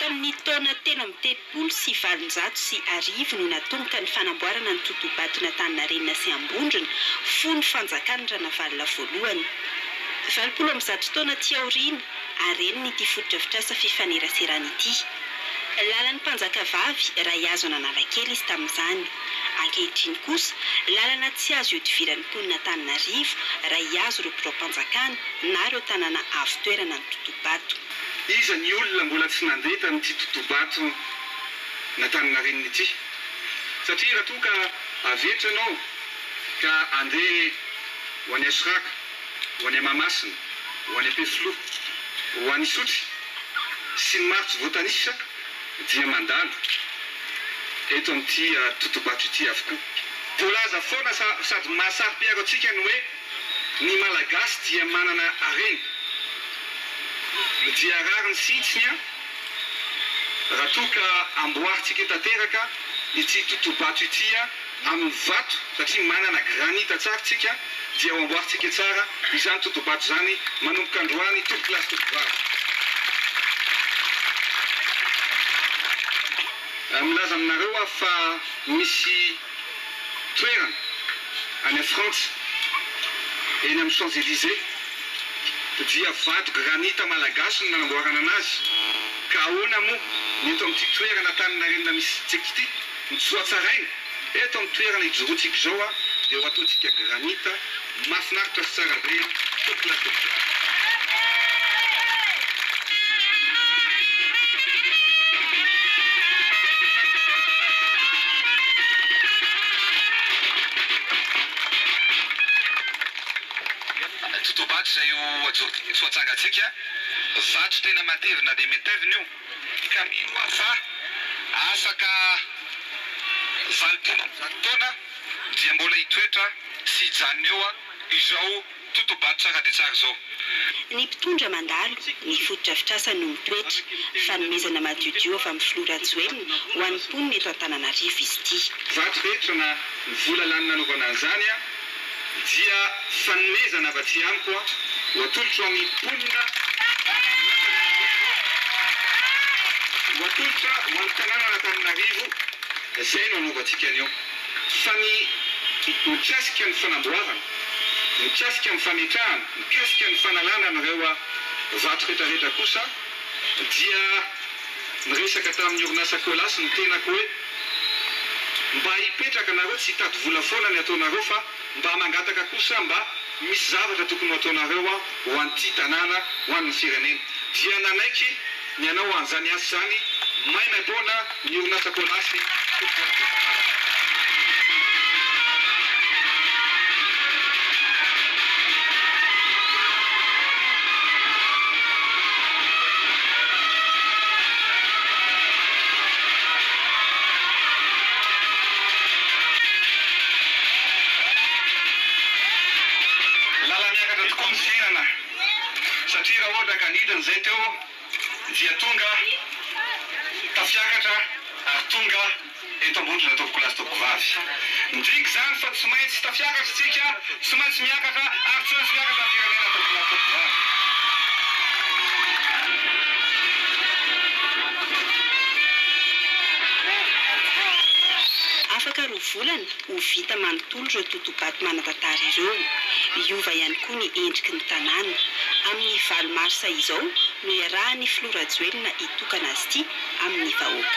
Tamin'ny taona telo amby telopolo sy valonjato sy arivo no natomboka ny fanamboarana ny totobaton'Antaninarenina sy Ambondrona, fony fanjakan'i Ranavalona voalohany. Valopolo amby zato taona aty aoriana, arenina ity fotodrafitrasa fifaneraserana ity. Lalan'ny mpanjakavavy Ray Hazo an'Analakely izy tamin'izany. Ankehitriny kosa, lalana tsy azo ihodiviran'ny mponin'Antananarivo, Ray Hazo ireo biraom-panjakana na ireo tanàna avo toerana ny totobato. Iza ny olona mbola tsy nandeha tamin'ity totobato na tany Marinina ity? Satria raha toa ka avy eto ianao ka andeha ho any Asraka, ho any Mahamasina, ho any Ampefiloha, ho any Isotry sy ny maro tsy voatanisa dia mandalo eto amin'ity totobato ity avokoa. Voalaza foana fa sady mahasahy-piaro antsika ny hoe. Ny Malagasy dia manana harena. Dia rariny sy hitsiny an, raha toa ka amboarintsika tanteraka ity totobato ity amin'ny vato, satria manana granita tsara isika, dia ho amboarintsika tsara izany totobato izany manomboka androany tompokolahy sy tompovavy. Milaza aminareo aho fa misy. toerana any Frantsa, eny amin'ny Champs Elysées, dia vato granita malagasy no nanamboarana anazy, ka ahoana moa ny eto amin'ity toerana Antaninarenina misy tsiko ity? Ny tsy ho hatsaraina, eto amin'ny toerana ijoroantsika izao dia ho ataontsika granita, Mafinaritra sy tsara be an! Top la top la. Tuto bac zay io ajoro teny soa tsara tsika zato tena matevina de metevina io ka mino aho fa afaka valo taona amby zato taona dia mbola hitoetra sy hijanona eo izao totobato tsara dia tsara izao. Ny mpitondra mandalo, ny fotodrafitrasa no mitoetra. Fanomezana madiodio avy amin'ny filoha Rajoelina ho an'ny mponina eto Antananarivo izy ity. Zato hektr na ny vola lany nanaovana an'izany dia fanomezana avy aty amiko ho atolotro amin'ny mponina Antananarivo, ho atolotra ho an'ny tanànan'Antananarivo. Izay no anaovantsika anio. Fa ny mikasika ny fanamboarana, mikasika ny fametrahana, mikasika ny fanalana an'ireo vato retraretra kosa dia niresaka tamin'ny orinasa Colas ny tenako hoe mba hipetraka nareo, tsy hitady vola foana ny ataonareo fa. Mba mangataka kosa mba misy zavatra tokony ho ataonareo ho an'ity tanàna, ho an'ny firenena. Dia nanaiky ny hanao an'izany asa izany maimaimpoana ny orinasa Colas-y Cooperative Farana. Lala miakatra tokoa ny fiainana satria raha ohatra ka nidina izay teo dia tonga tafiakatra ary tonga eto ambony ry tompokolahy sy tompokovavy. Midika izany fa tsy maintsy tafiakatra isika. Tsy maintsy miakatra ary tsy maintsy miakatra ny firenena tompokolahy tompombavy. Afaka roa volana ho vita manontolo ireo totogaty manan-tantara ireo. Hiova ihany koa ny endriky ny tanàna. Amin'ny valo marsa izao no iarahan'ny filoha Rajoelina hitokana azy ity amin'ny vahoaka.